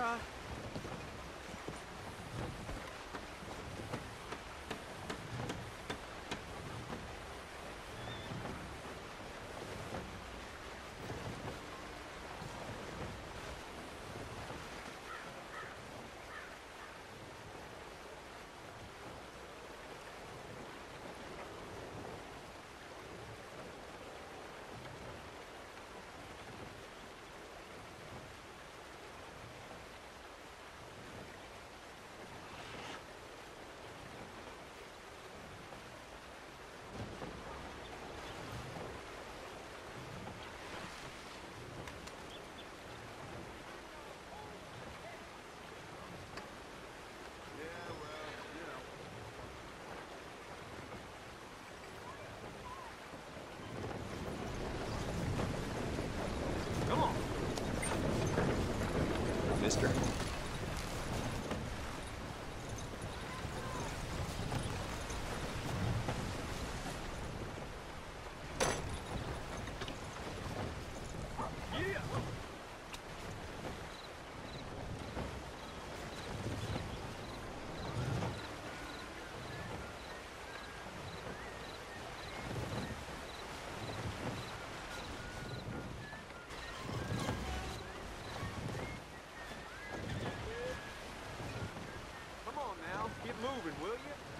my Get moving, will you?